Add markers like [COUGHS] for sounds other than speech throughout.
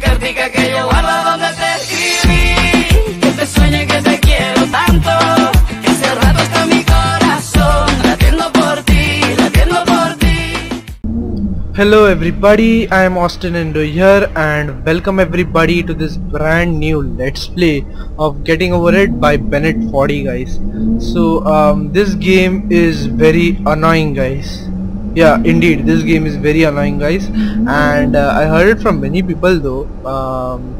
cartica que yo guardo donde te escribí. Que te sueñe que te quiero tanto. Que hace rato está mi corazón latiendo por ti, latiendo por ti. Hello everybody, I am Austin Endo here and welcome everybody to this brand new let's play of Getting Over It by Bennett Foddy guys. So um, this game is very annoying guys. Yeah indeed. This game is very annoying guys. And uh, I heard it from many people though. Um,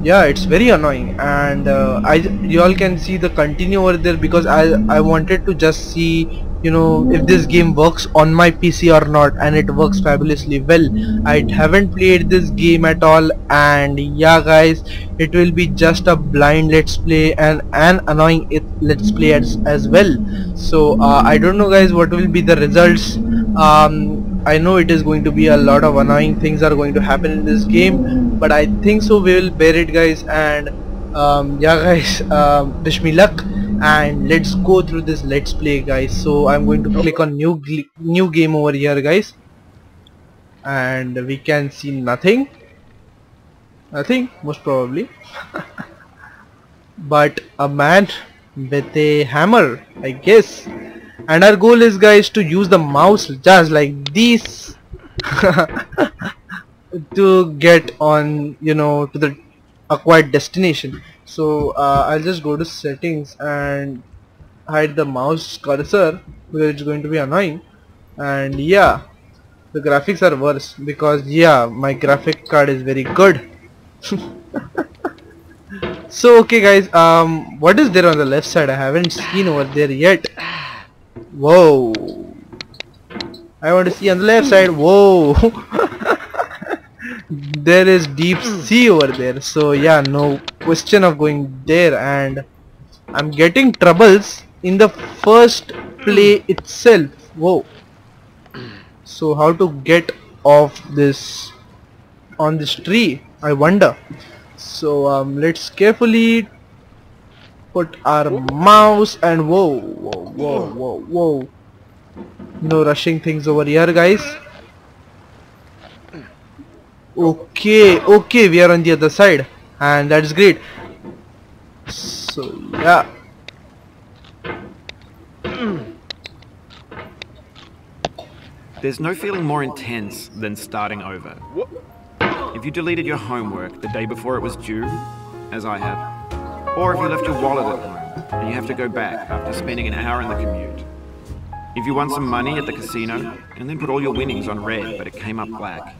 yeah it's very annoying. And uh, I you all can see the continue over there because I I wanted to just see you know if this game works on my PC or not and it works fabulously well I haven't played this game at all and yeah guys it will be just a blind let's play and an annoying it let's play as, as well. So uh, I don't know guys what will be the results. Um, I know it is going to be a lot of annoying things are going to happen in this game but I think so we will bear it guys and um, yeah guys [LAUGHS] um, wish me luck and let's go through this let's play guys. So I'm going to click on new new game over here guys. And we can see nothing. Nothing most probably. [LAUGHS] But a man with a hammer I guess. And our goal is guys to use the mouse just like this. [LAUGHS] To get on you know to the acquired destination so uh, I'll just go to settings and hide the mouse cursor because it's going to be annoying. And yeah the graphics are worse because yeah my graphic card is very good. [LAUGHS] So okay guys um what is there on the left side? I haven't seen over there yet. Whoa. I want to see on the left side. Whoa [LAUGHS] there is deep hmm. sea over there. So yeah no question of going there. And I'm getting troubles in the first play hmm. itself. Whoa. So how to get off this on this tree? I wonder. So um, let's carefully put our mouse and whoa whoa whoa hmm. whoa whoa. No rushing things over here guys okay okay we are on the other side and that's great so yeah There's no feeling more intense than starting over. If you deleted your homework the day before it was due, as I have, or if you left your wallet at home and you have to go back after spending an hour in the commute. If you won some money at the casino and then put all your winnings on red but it came up black.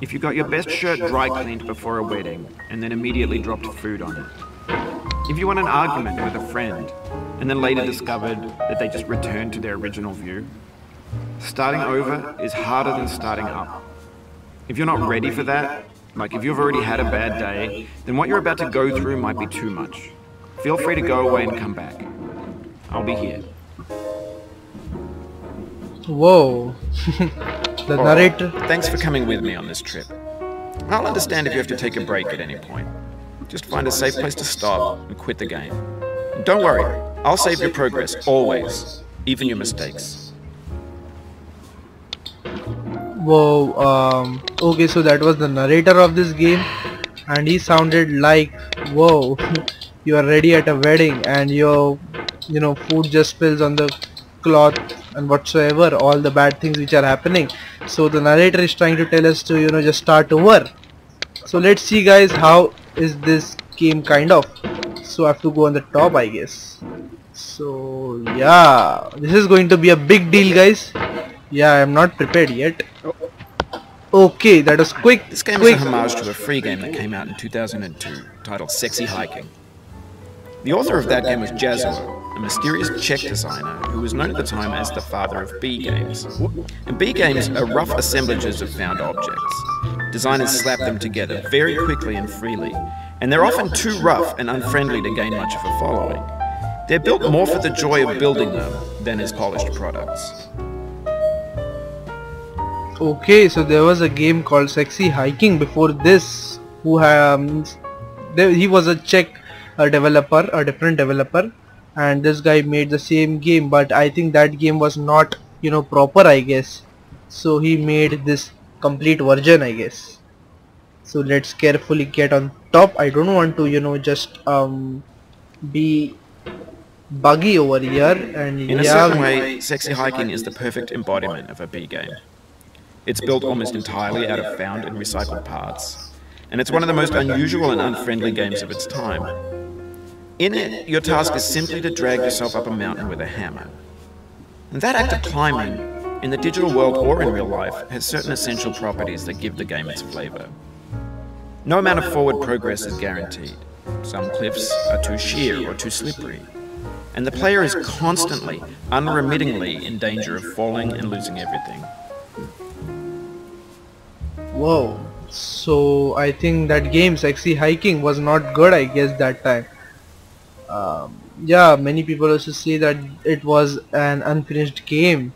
If you got your best shirt dry cleaned before a wedding and then immediately dropped food on it. If you won an argument with a friend and then later discovered that they just returned to their original view. Starting over is harder than starting up. If you're not ready for that, like if you've already had a bad day, then what you're about to go through might be too much. Feel free to go away and come back. I'll be here. Whoa [LAUGHS] the narrator Thanks for coming with me on this trip. I'll understand if you have to take a break at any point. Just find a safe place to stop and quit the game. And don't worry, I'll save your progress always, even your mistakes. Whoa, um, okay, so that was the narrator of this game, and he sounded like, whoa, [LAUGHS] you are ready at a wedding, and your, you know, food just spills on the cloth and whatsoever, all the bad things which are happening. So the narrator is trying to tell us to, you know, just start over. So let's see, guys, how is this game kind of. So I have to go on the top, I guess. So yeah, this is going to be a big deal, guys. Yeah, I'm not prepared yet. Okay, that was quick. This game quick. is a homage to a free game that came out in 2002 titled Sexy Hiking. The author of that game was Jazzuo, a mysterious Czech designer who was known at the time as the father of B games. And B games are rough assemblages of found objects. Designers slap them together very quickly and freely, and they're often too rough and unfriendly to gain much of a following. They're built more for the joy of building them than as polished products. Okay, so there was a game called Sexy Hiking before this. Who um, there, he was a Czech uh, developer, a different developer, and this guy made the same game. But I think that game was not, you know, proper. I guess. So he made this complete version. I guess. so let's carefully get on top I don't want to you know just um be buggy over here and In a certain way, sexy hiking is the perfect embodiment of a B game. It's built almost entirely out of found and recycled parts, and it's one of the most unusual and unfriendly games of its time. In it, your task is simply to drag yourself up a mountain with a hammer. And that act of climbing, in the digital world or in real life, has certain essential properties that give the game its flavor. No amount of forward progress is guaranteed. Some cliffs are too sheer or too slippery, and the player is constantly, unremittingly in danger of falling and losing everything. Whoa. So I think that game Sexy Hiking was not good I guess that time. Um, yeah, many people also say that it was an unfinished game.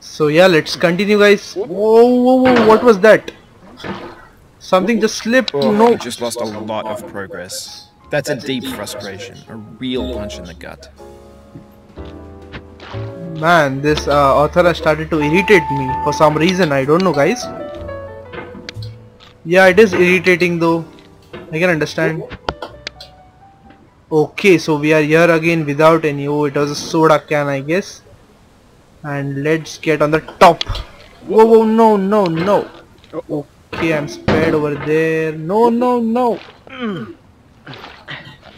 So yeah, let's continue guys. Whoa, whoa, whoa, what was that? Something just slipped. Oh, no. you just lost a lot of progress. That's a deep frustration, a real punch in the gut. Man, this uh, author has started to irritate me for some reason. I don't know guys. Yeah, it is irritating though. I can understand. Okay, so we are here again without any. Oh, it was a soda can, I guess. And let's get on the top. Whoa, whoa, no, no, no. Okay, I'm spared over there. No, no, no.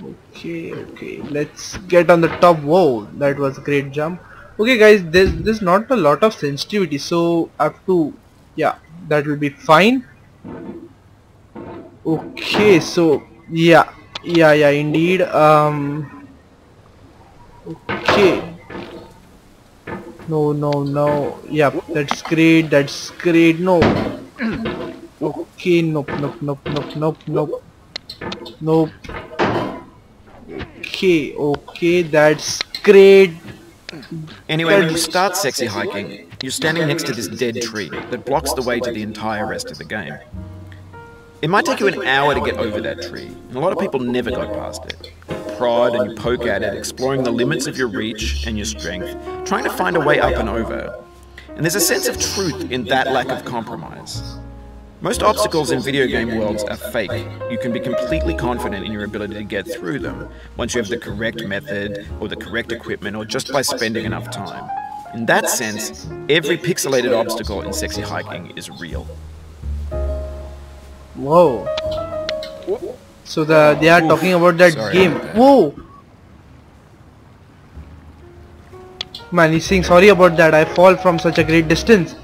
Okay, okay. Let's get on the top. Whoa, that was a great jump. Okay, guys, there's there's not a lot of sensitivity, so I have to. Yeah, that will be fine. Okay, so yeah, yeah, yeah, indeed. Um. Okay. No, no, no. Yep, that's great. That's great. No. Okay. Nope. Nope. Nope. Nope. Nope. Nope. Nope. Okay. Okay. That's great. Anyway, when you start sexy hiking, you're standing next to this dead tree that blocks the way to the entire rest of the game. It might take you an hour to get over that tree, and a lot of people never got past it. You prod and you poke at it, exploring the limits of your reach and your strength, trying to find a way up and over. And there's a sense of truth in that lack of compromise. Most obstacles in video game worlds are fake. You can be completely confident in your ability to get through them once you have the correct method or the correct equipment or just by spending enough time. In that sense, every pixelated obstacle in sexy hiking is real. Whoa. So the they are talking about that Sorry game. about that. Whoa. Man, he's saying sorry about that. I fall from such a great distance.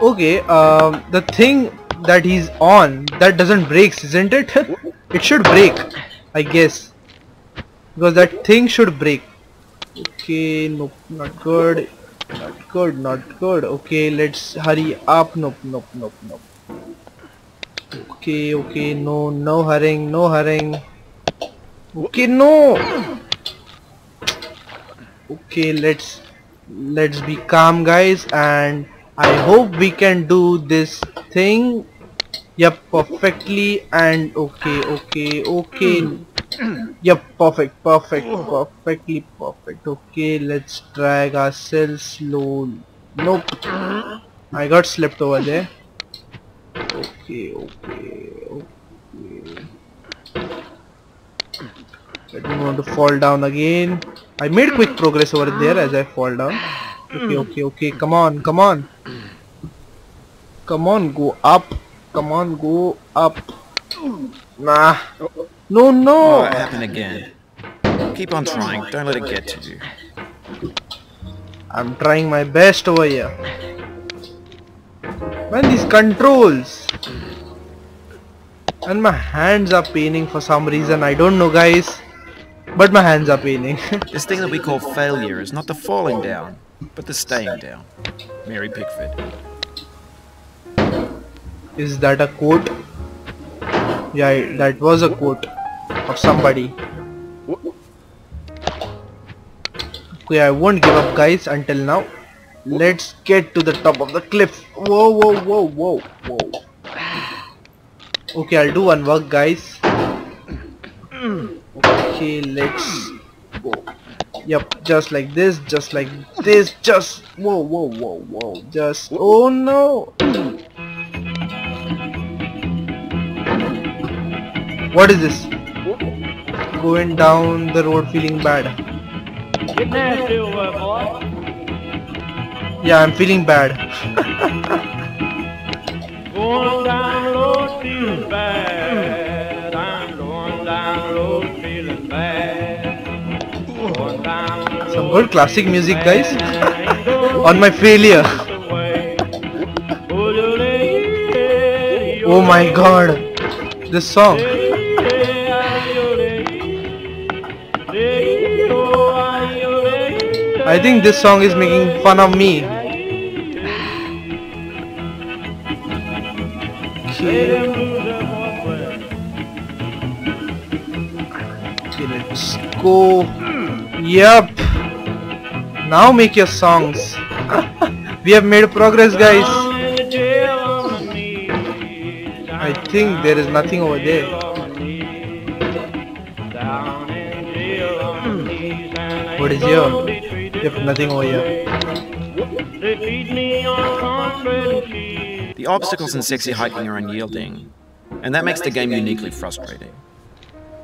Okay, um, the thing that he's on that doesn't break, isn't it? [LAUGHS] it should break, I guess, because that thing should break. Okay, nope, not good. Not good, not good. Okay, let's hurry up. Nope, nope, nope, nope. Okay, okay, no, no hurrying, no hurrying. Okay, no. Okay, let's let's be calm, guys, and I hope we can do this thing. Yep, perfectly. And okay, okay, okay. Hmm. Yep, perfect, perfect, perfectly perfect. Okay, let's drag ourselves slowly. Nope. I got slipped over there. Okay, okay, okay. I don't want to fall down again. I made quick progress over there as I fall down. Okay, okay, okay. Come on, come on. Come on, go up. Come on, go up. Nah. No, Oh, no. it happened again. Keep on trying, don't let it get to you. I'm trying my best over here. Man, these controls. And my hands are paining for some reason. I don't know, guys. But my hands are paining. [LAUGHS] This thing that we call failure is not the falling down, but the staying down. Mary Pickford. Is that a quote? Yeah, that was a quote of somebody. Okay, I won't give up guys until now. Let's get to the top of the cliff. Whoa, whoa, whoa, whoa, whoa. Okay, I'll do one work guys. Okay, let's go. Yep, just like this, just like this, just whoa, whoa, whoa, whoa, just oh no. What is this? Going down the road feeling bad. Get nasty over, boy. Yeah, I'm feeling bad. [LAUGHS] Going down the road feeling bad. I'm going down road feeling bad. Going down the Some road good classic music, guys. [LAUGHS] On my failure. away. You lady, Oh my god. This song. I think this song is making fun of me. Okay, let's go. Yep. Now make your songs. [LAUGHS] we have made progress, guys. I think there is nothing over there. Hmm. What is here? Yep, nothing over here. The obstacles in sexy hiking are unyielding, and that makes the game uniquely frustrating.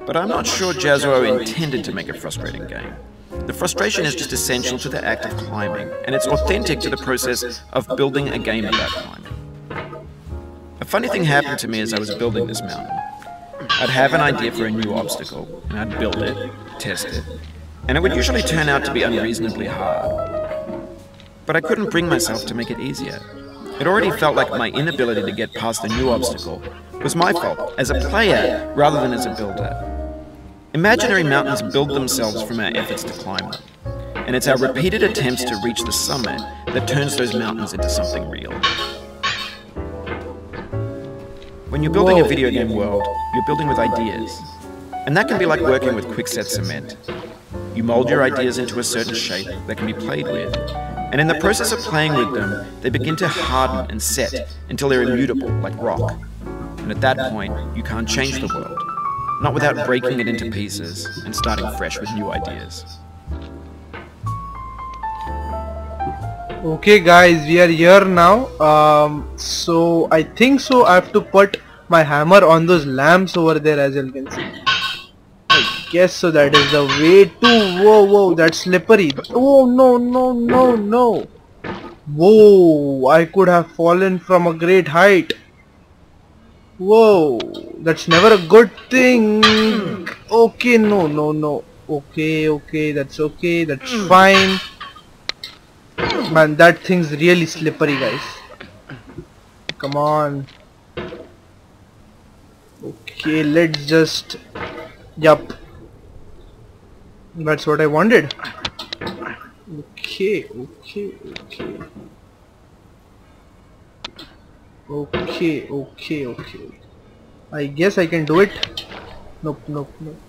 But I'm not sure Jazzuo intended to make a frustrating game. The frustration is just essential to the act of climbing, and it's authentic to the process of building a game about climbing. A funny thing happened to me as I was building this mountain. I'd have an idea for a new obstacle, and I'd build it, test it, and it would usually turn out to be unreasonably hard. But I couldn't bring myself to make it easier. It already felt like my inability to get past the new obstacle was my fault as a player rather than as a builder. Imaginary mountains build themselves from our efforts to climb them, and it's our repeated attempts to reach the summit that turns those mountains into something real. When you're building a video game world, you're building with ideas, and that can be like working with quickset cement. You mold your ideas into a certain shape that can be played with, and in the process of playing with them, they begin to harden and set until they're immutable, like rock. And at that point, you can't change the world, not without breaking it into pieces and starting fresh with new ideas. Okay guys, we are here now. Um, so I think so I have to put my hammer on those lamps over there as you can see. Guess so that is the way to... Whoa, whoa, that's slippery. Oh no, no, no, no. Whoa, I could have fallen from a great height. Whoa, that's never a good thing. Okay, no, no, no. Okay, okay, that's okay, that's fine. Man, that thing's really slippery, guys. Come on. Okay, let's just... Yup. That's what I wanted. Okay, okay, okay. Okay, okay, okay. I guess I can do it. Nope, nope, nope.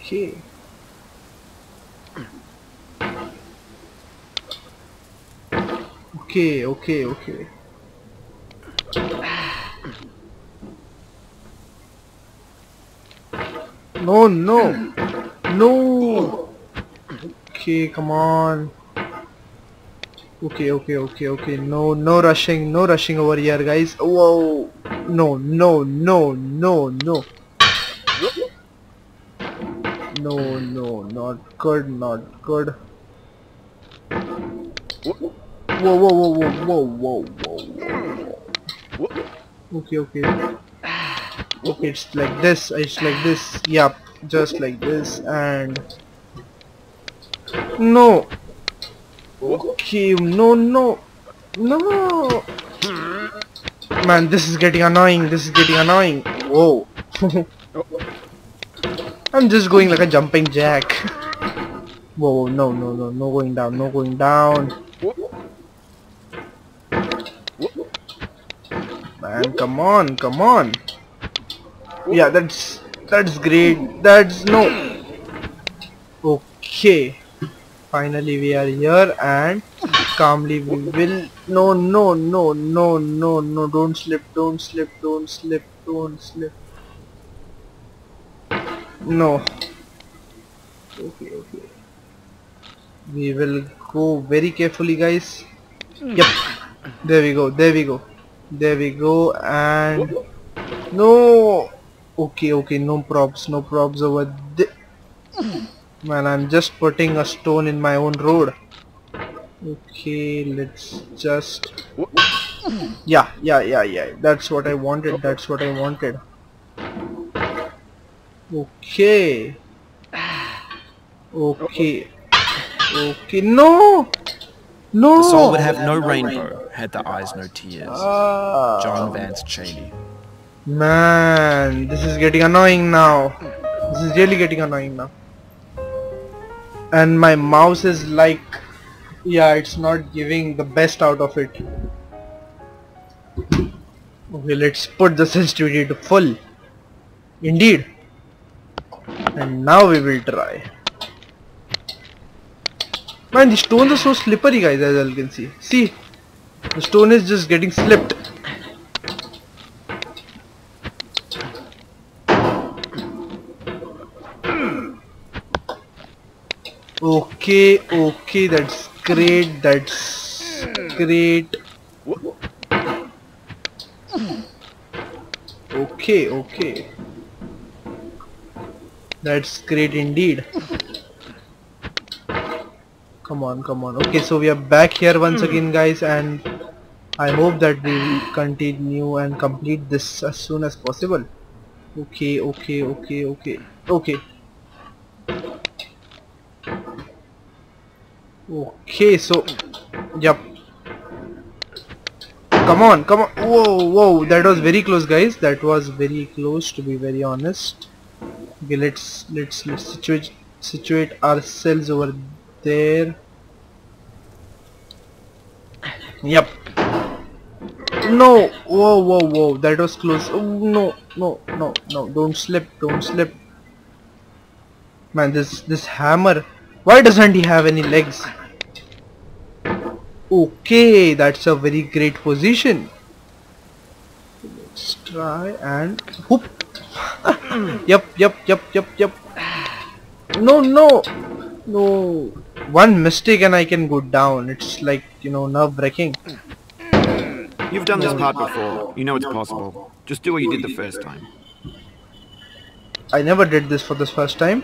Okay. Okay, okay, okay. No, no, no. Okay, come on. Okay, okay, okay, okay. No, no rushing, no rushing over here, guys. Whoa. No, no, no, no, no. No, no, not good, not good. Whoa, whoa, whoa, whoa, whoa, whoa, whoa. Okay, okay. Okay, it's like this, it's like this, yep, just like this, and... No! Okay, no, no, no! Man, this is getting annoying, this is getting annoying. Whoa. [LAUGHS] I'm just going like a jumping jack. Whoa, no, no, no, no going down, no going down. Man, come on, come on. Yeah, that's that's great. That's no. Okay. Finally, we are here and calmly we will. No, no, no, no, no, no. Don't slip. Don't slip. Don't slip. Don't slip. No. Okay, okay. We will go very carefully, guys. Yep. There we go. There we go. There we go. And no. Okay, okay. No props. No props over there. Man, I'm just putting a stone in my own road. Okay, let's just. Yeah, yeah, yeah, yeah. That's what I wanted. That's what I wanted. Okay. Okay. Okay. No. No. The soul would have no rainbow, had the eyes no tears. Ah. John Vance Cheney. Man, this is getting annoying now. This is really getting annoying now. And my mouse is like, yeah, it's not giving the best out of it. Okay, let's put the sensitivity to full. Indeed. And now we will try. Man, the stones are so slippery guys as you can see. See, the stone is just getting slipped. Okay, okay, that's great, that's great. Okay, okay. That's great indeed. Come on, come on. Okay, so we are back here once hmm. again guys and I hope that we continue and complete this as soon as possible. Okay, okay, okay, okay, okay. Okay, so, yep. Come on, come on. Whoa, whoa, that was very close, guys. That was very close, to be very honest. Okay, let's let's let's situate situate ourselves over there. Yep. No. Whoa, whoa, whoa. That was close. Oh, no, no, no, no. Don't slip. Don't slip. Man, this this hammer. Why doesn't he have any legs? Okay, that's a very great position. Let's try and whoop. [COUGHS] yep, yep, yep, yep, yep. No, no, no. One mistake and I can go down. It's like you know nerve wracking. You've done this part before. You know it's possible. Just do what you did the first time. I never did this for this first time.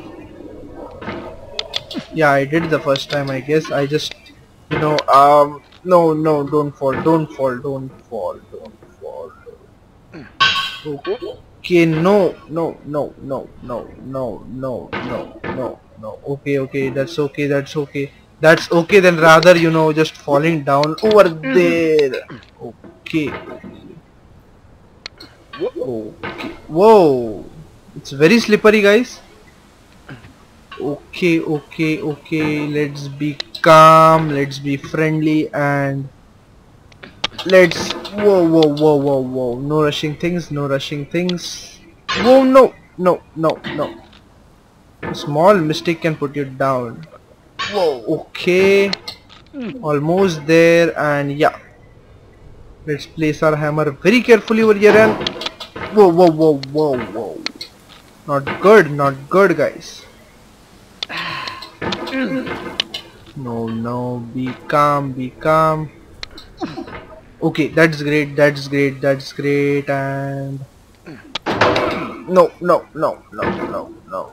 Yeah, I did the first time. I guess I just know um no no don't fall don't fall don't fall don't fall. Okay, no no no no no no no no no no. Okay okay that's okay that's okay that's okay then rather you know just falling down over there. Okay. Okay. Whoa. It's very slippery guys. Okay, okay, okay. Let's be calm. Let's be friendly and let's whoa whoa whoa whoa whoa. No rushing things no rushing things. Whoa no no no no. A small mistake can put you down. Whoa. Okay. Almost there and yeah. Let's place our hammer very carefully over here and whoa whoa whoa whoa whoa. Not good not good guys no no be calm be calm. Okay that's great that's great that's great and no no no no no no.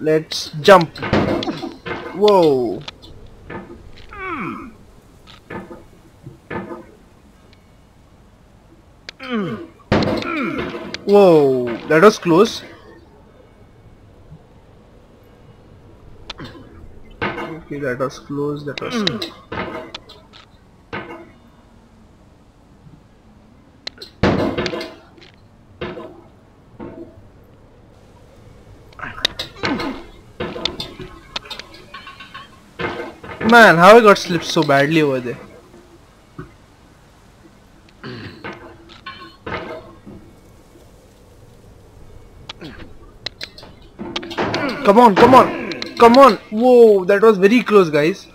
Let's jump. Whoa. Whoa that was close okay us close that was close. Hmm. Man, how I got slipped so badly over there. Come on, come on, come on. Whoa, that was very close, guys.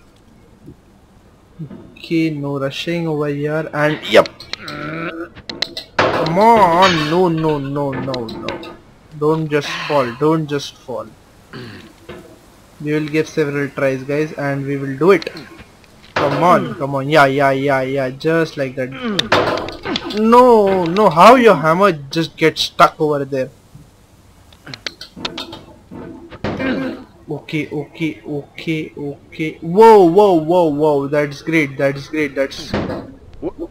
Okay, no rushing over here, and yep. Come on, no, no, no, no, no. Don't just fall. Don't just fall. We will give several tries guys and we will do it. Come on, come on. Yeah, yeah, yeah, yeah. Just like that. No, no. How your hammer just gets stuck over there? Okay, okay, okay, okay. Whoa, whoa, whoa, whoa. That's great. That's great. That's...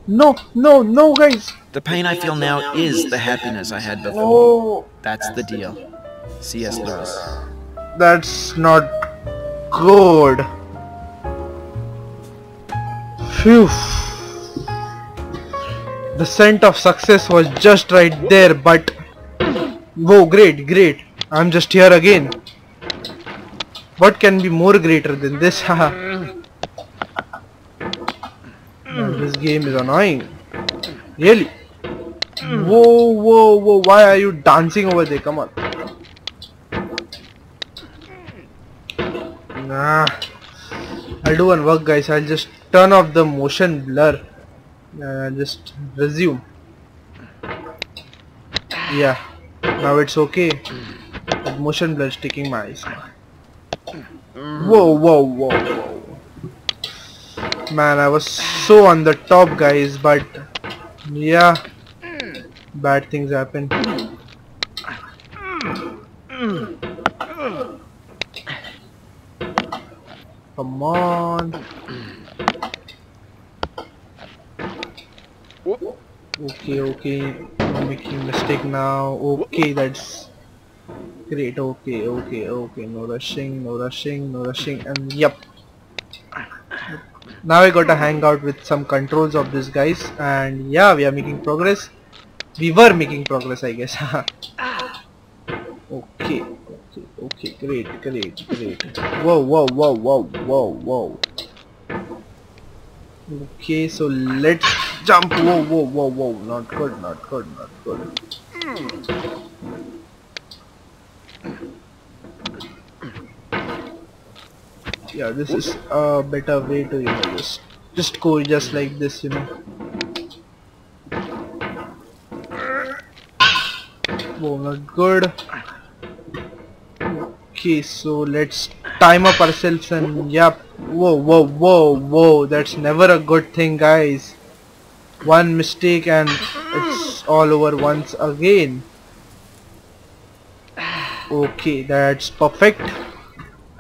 No, no, no guys. The pain I feel now is the happiness I had before. Oh, That's the deal. C.S. Lewis. that's not good. Phew. The scent of success was just right there, but whoa, great, great. I'm just here again. What can be more greater than this? [LAUGHS] This game is annoying. Really? Whoa, whoa, whoa. Why are you dancing over there? Come on. Nah. I'll do one work guys. I'll just turn off the motion blur. I'll just resume. Yeah. Now it's okay. Motion blur is taking my eyes. Whoa, whoa, whoa, whoa. Man, I was so on the top guys, but yeah. Bad things happen. Come on. Okay, okay. No making mistake now. Okay, that's great. Okay, okay, okay. No rushing, no rushing, no rushing. And yep. Now I got to hang out with some controls of this guys. And yeah, we are making progress. We were making progress, I guess. [LAUGHS] okay, okay, okay. Great, great, great. Whoa, whoa, whoa, whoa, whoa, whoa. Okay, so let's jump. Whoa, whoa, whoa, whoa. Not good, not good, not good. Hmm. Yeah, this is a better way to, you know, just, just go just like this, you know. Oh whoa, not good. Okay, so let's time up ourselves and yep. Whoa, whoa, whoa, whoa. That's never a good thing, guys. One mistake and it's all over once again. Okay, that's perfect.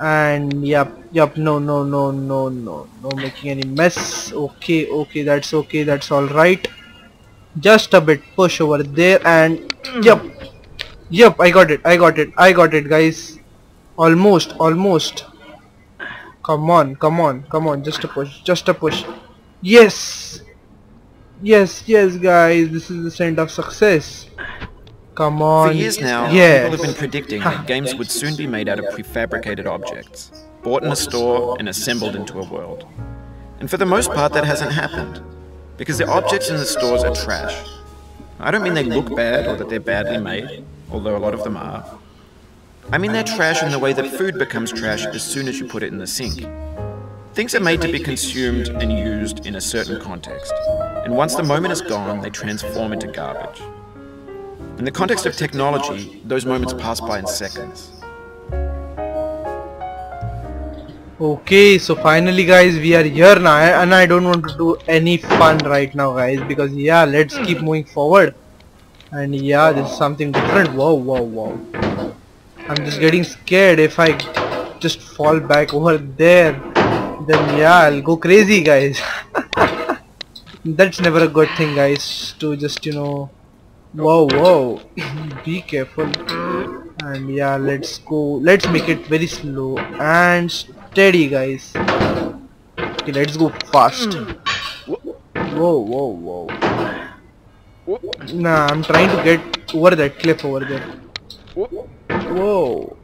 And yep, yep. No, no, no, no, no, no making any mess. Okay, okay, that's okay. That's all right. Just a bit push over there and hmm. yep, yep. I got it. I got it. I got it, guys. Almost, almost. Come on, come on, come on. Just a push, just a push. Yes, yes, yes, guys. This is the scent of success. Come on. For years now, yes. people have been predicting that [LAUGHS] games would soon be made out of prefabricated objects, bought in a store and assembled into a world. And for the most part, that hasn't happened, because the objects in the stores are trash. I don't mean they look bad or that they're badly made, although a lot of them are. I mean they're trash in the way that food becomes trash as soon as you put it in the sink. Things are made to be consumed and used in a certain context, and once the moment is gone, they transform into garbage. In the context of technology, those moments pass by in seconds. Okay, so finally guys we are here now and I don't want to do any fun right now guys because yeah let's keep hmm. moving forward. And yeah this is something different. Wow wow wow. I'm just getting scared if I just fall back over there. Then yeah I'll go crazy guys. [LAUGHS] That's never a good thing guys to just you know wow wow. [CLEARS THROAT] Be careful. And yeah let's go. Let's make it very slow and steady guys. Okay let's go fast. Hmm. Whoa whoa whoa. Nah I'm trying to get over that cliff over there. Whoa.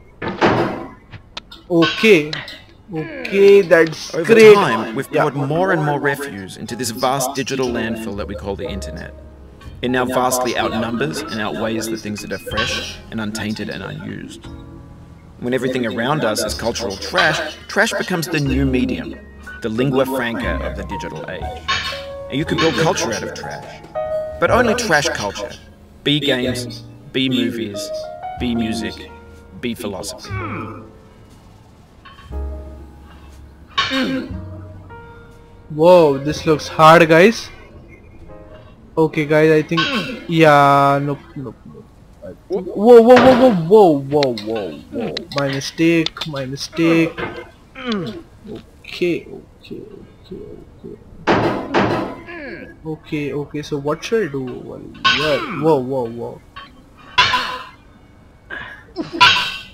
Okay. Okay hmm. that's Over great. time, we've Yeah. poured more and more refuse into this vast digital landfill that we call the internet. It now vastly outnumbers and outweighs the things that are fresh and untainted and unused. When everything around us is cultural trash, trash becomes the new medium, the lingua franca of the digital age. And you can build culture out of trash. But only trash culture. B games, B movies, B music, B philosophy. Whoa, this looks hard, guys. Okay, guys, I think yeah, nope, nope, nope. I think- Whoa, whoa, whoa, whoa, whoa, whoa, whoa, whoa! My mistake, my mistake. Okay, okay, okay, okay. Okay, okay. So what should I do over here? Whoa, whoa, whoa.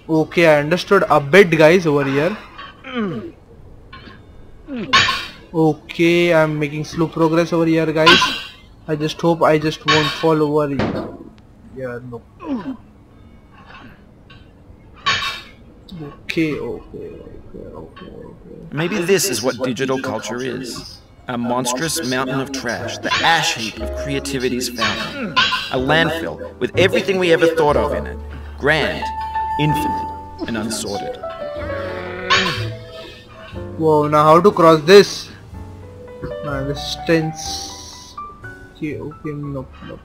Okay, I understood a bit, guys, over here. Okay, I'm making slow progress over here, guys. I just hope I just won't fall over here. Yeah, no. Okay, okay, okay, okay, okay. Maybe this is what digital culture is. A monstrous mountain of trash, the ash heap of creativity's fountain. Hmm. A landfill with everything we ever thought of in it. Grand, infinite, and unsorted. Whoa, now how to cross this? Man, this tense. Okay, okay, nope, nope,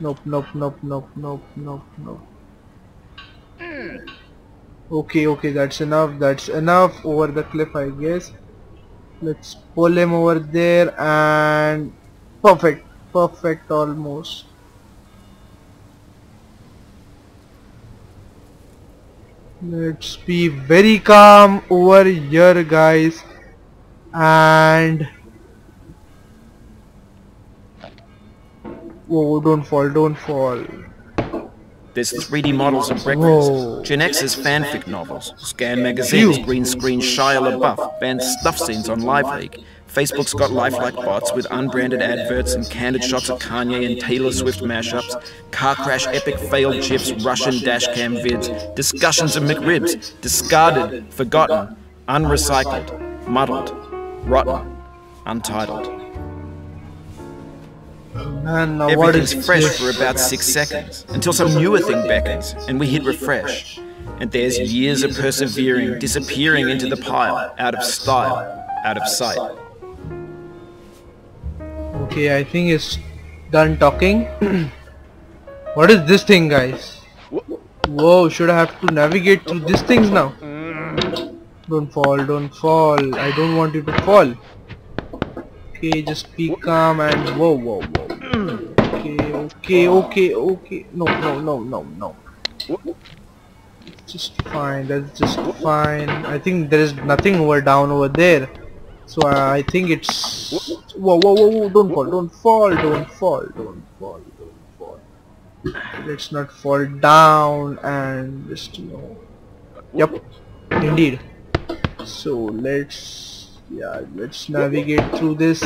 Nope, nope, nope, nope, nope, nope, nope. Hmm. Okay, okay, that's enough, that's enough over the cliff I guess. Let's pull him over there and... Perfect, perfect almost. Let's be very calm over here guys and Whoa, don't fall, don't fall. There's 3D models of Whoa. breakfast, Gen X's fanfic novels, Scan magazines, green screen Shia LaBeouf, banned stuff scenes on Live League. Facebook's got lifelike bots with unbranded adverts and candid shots of Kanye and Taylor Swift mashups, car crash epic failed chips, Russian dashcam vids, discussions of McRibs, discarded, forgotten, unrecycled, muddled, rotten, untitled. Man, now what Everything's is fresh for about six seconds until some newer thing beckons and we hit refresh. And there's years of persevering disappearing into the pile, out of style, out of sight. Okay, I think it's done talking. [CLEARS THROAT] what is this thing guys? Whoa, should I have to navigate through these things now? Don't fall, don't fall. I don't want you to fall. Okay, just be calm and whoa, whoa, whoa. Okay, okay, okay. No, no, no, no, no. It's just fine. That's just fine. I think there is nothing over down over there. So uh, I think it's whoa whoa whoa whoa don't fall don't fall don't fall don't fall don't fall let's not fall down and just you know yep indeed so let's yeah let's navigate through this.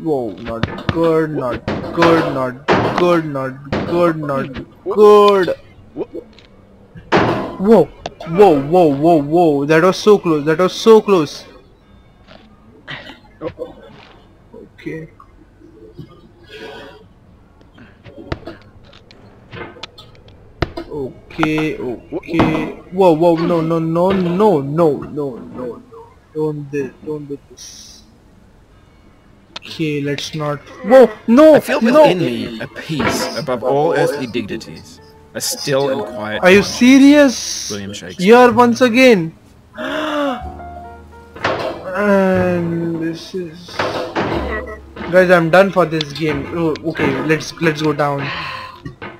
Whoa not good not good not good not good not good. Whoa whoa whoa whoa whoa that was so close that was so close. Okay. Okay okay. Whoa whoa no no no no no no no. Don't do, don't do this. Okay, let's not. Whoa, no, I feel no. within me a peace above all earthly dignities, a still and quiet. Are you serious? William Shakespeare. Here once again. and this is guys i'm done for this game oh, okay let's let's go down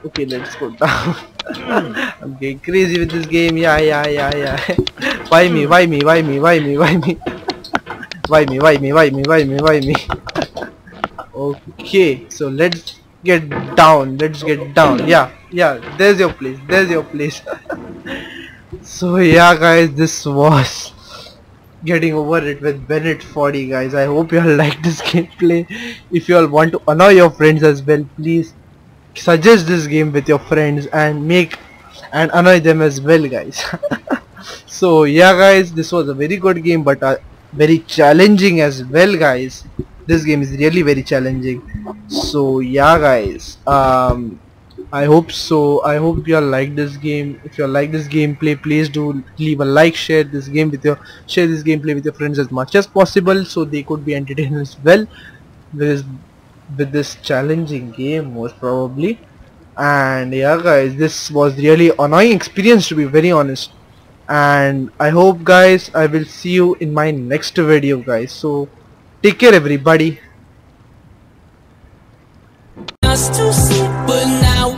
okay let's go down [LAUGHS] I'm getting crazy with this game. Yeah, yeah, yeah, yeah. why me? Why me? Why me? Why me? Why me? why me? Why me? Why me? Why me? Why me? okay, so let's get down. Let's get down. Yeah, yeah. There's your place. There's your place. so yeah, guys, this was getting over it with Bennett Foddy guys I hope you all like this gameplay if you all want to annoy your friends as well please suggest this game with your friends and make and annoy them as well guys [LAUGHS] so yeah guys this was a very good game but uh, very challenging as well guys this game is really very challenging so yeah guys um I hope so. I hope you all like this game. If you all like this gameplay, please do leave a like, share this game with your share this gameplay with your friends as much as possible so they could be entertained as well this with this challenging game most probably. and yeah guys this was really annoying experience to be very honest. And I hope guys I will see you in my next video guys. So take care everybody. To see, but now